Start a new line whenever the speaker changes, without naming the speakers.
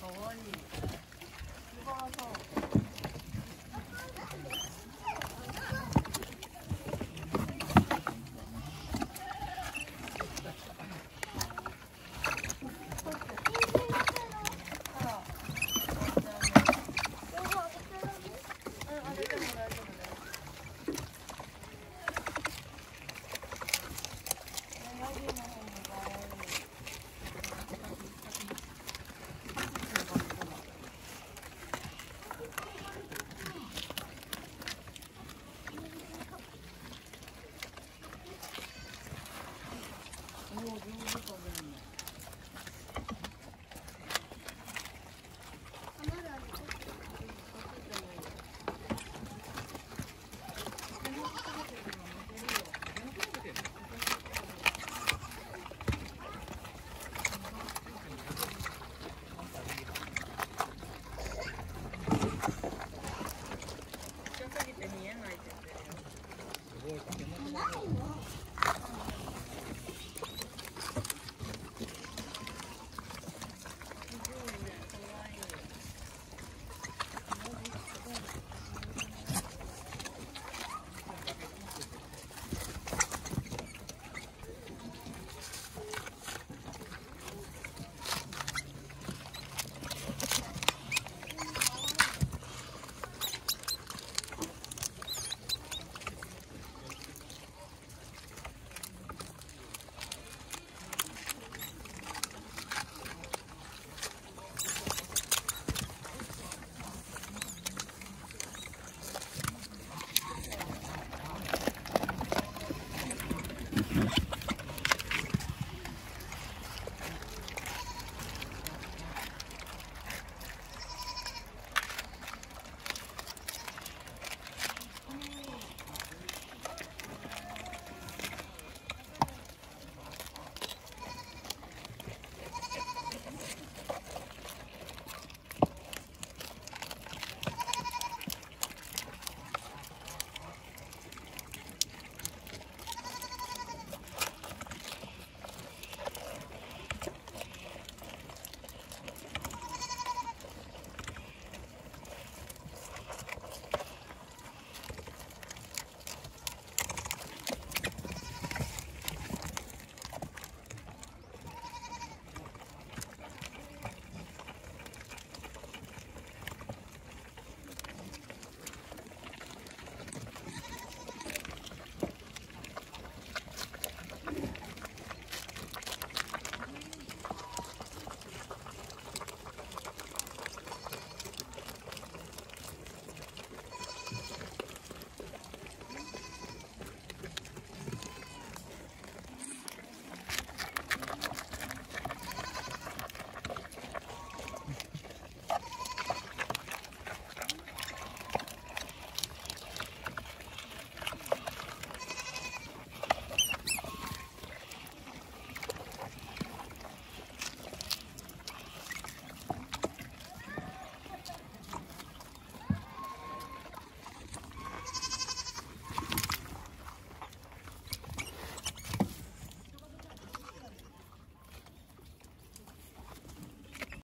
저원이. 와서 Mm-hmm.